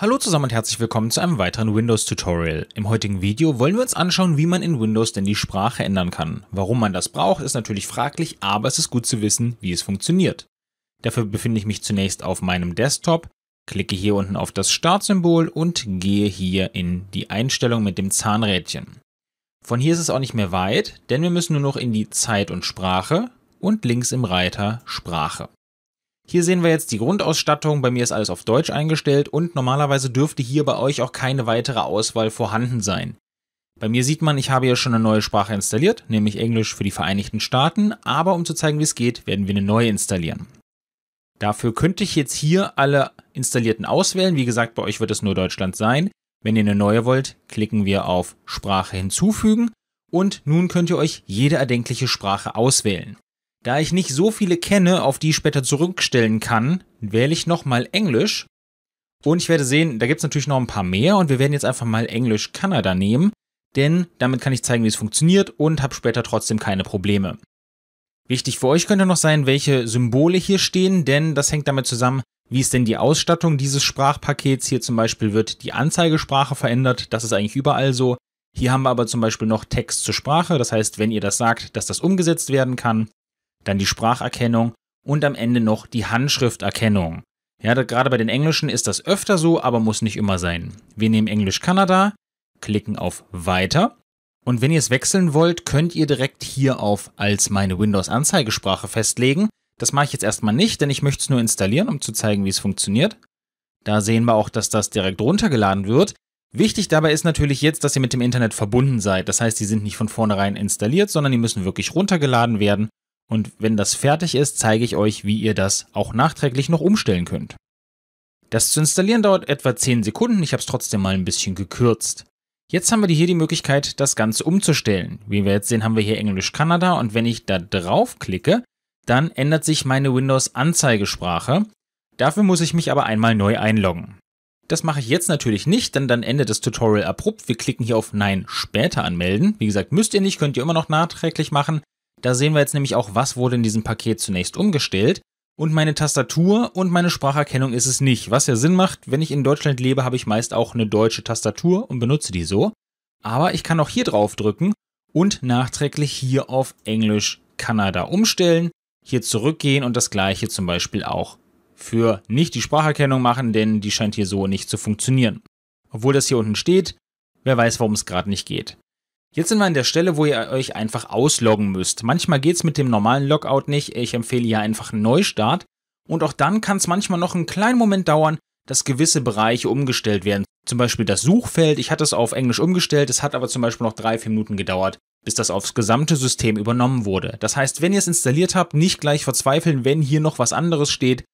Hallo zusammen und herzlich willkommen zu einem weiteren Windows-Tutorial. Im heutigen Video wollen wir uns anschauen, wie man in Windows denn die Sprache ändern kann. Warum man das braucht, ist natürlich fraglich, aber es ist gut zu wissen, wie es funktioniert. Dafür befinde ich mich zunächst auf meinem Desktop, klicke hier unten auf das Startsymbol und gehe hier in die Einstellung mit dem Zahnrädchen. Von hier ist es auch nicht mehr weit, denn wir müssen nur noch in die Zeit und Sprache und links im Reiter Sprache. Hier sehen wir jetzt die Grundausstattung. Bei mir ist alles auf Deutsch eingestellt und normalerweise dürfte hier bei euch auch keine weitere Auswahl vorhanden sein. Bei mir sieht man, ich habe hier schon eine neue Sprache installiert, nämlich Englisch für die Vereinigten Staaten, aber um zu zeigen, wie es geht, werden wir eine neue installieren. Dafür könnte ich jetzt hier alle installierten auswählen. Wie gesagt, bei euch wird es nur Deutschland sein. Wenn ihr eine neue wollt, klicken wir auf Sprache hinzufügen und nun könnt ihr euch jede erdenkliche Sprache auswählen. Da ich nicht so viele kenne, auf die ich später zurückstellen kann, wähle ich nochmal Englisch. Und ich werde sehen, da gibt es natürlich noch ein paar mehr und wir werden jetzt einfach mal Englisch Kanada nehmen, denn damit kann ich zeigen, wie es funktioniert und habe später trotzdem keine Probleme. Wichtig für euch könnte noch sein, welche Symbole hier stehen, denn das hängt damit zusammen, wie ist denn die Ausstattung dieses Sprachpakets. Hier zum Beispiel wird die Anzeigesprache verändert, das ist eigentlich überall so. Hier haben wir aber zum Beispiel noch Text zur Sprache, das heißt, wenn ihr das sagt, dass das umgesetzt werden kann dann die Spracherkennung und am Ende noch die Handschrifterkennung. Ja, gerade bei den Englischen ist das öfter so, aber muss nicht immer sein. Wir nehmen Englisch Kanada, klicken auf Weiter und wenn ihr es wechseln wollt, könnt ihr direkt hier auf als meine Windows-Anzeigesprache festlegen. Das mache ich jetzt erstmal nicht, denn ich möchte es nur installieren, um zu zeigen, wie es funktioniert. Da sehen wir auch, dass das direkt runtergeladen wird. Wichtig dabei ist natürlich jetzt, dass ihr mit dem Internet verbunden seid. Das heißt, die sind nicht von vornherein installiert, sondern die müssen wirklich runtergeladen werden. Und wenn das fertig ist, zeige ich euch, wie ihr das auch nachträglich noch umstellen könnt. Das zu installieren dauert etwa 10 Sekunden, ich habe es trotzdem mal ein bisschen gekürzt. Jetzt haben wir hier die Möglichkeit, das Ganze umzustellen. Wie wir jetzt sehen, haben wir hier Englisch Kanada und wenn ich da drauf klicke, dann ändert sich meine Windows-Anzeigesprache. Dafür muss ich mich aber einmal neu einloggen. Das mache ich jetzt natürlich nicht, denn dann endet das Tutorial abrupt. Wir klicken hier auf Nein, später anmelden. Wie gesagt, müsst ihr nicht, könnt ihr immer noch nachträglich machen. Da sehen wir jetzt nämlich auch, was wurde in diesem Paket zunächst umgestellt. Und meine Tastatur und meine Spracherkennung ist es nicht. Was ja Sinn macht, wenn ich in Deutschland lebe, habe ich meist auch eine deutsche Tastatur und benutze die so. Aber ich kann auch hier drauf drücken und nachträglich hier auf Englisch Kanada umstellen, hier zurückgehen und das gleiche zum Beispiel auch für nicht die Spracherkennung machen, denn die scheint hier so nicht zu funktionieren. Obwohl das hier unten steht, wer weiß, warum es gerade nicht geht. Jetzt sind wir an der Stelle, wo ihr euch einfach ausloggen müsst. Manchmal geht es mit dem normalen Logout nicht. Ich empfehle hier einfach einen Neustart. Und auch dann kann es manchmal noch einen kleinen Moment dauern, dass gewisse Bereiche umgestellt werden. Zum Beispiel das Suchfeld. Ich hatte es auf Englisch umgestellt. Es hat aber zum Beispiel noch drei, vier Minuten gedauert, bis das aufs gesamte System übernommen wurde. Das heißt, wenn ihr es installiert habt, nicht gleich verzweifeln, wenn hier noch was anderes steht.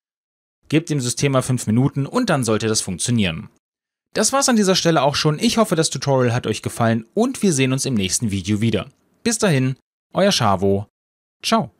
Gebt dem System mal fünf Minuten und dann sollte das funktionieren. Das war's an dieser Stelle auch schon. Ich hoffe, das Tutorial hat euch gefallen und wir sehen uns im nächsten Video wieder. Bis dahin, euer Schavo. Ciao.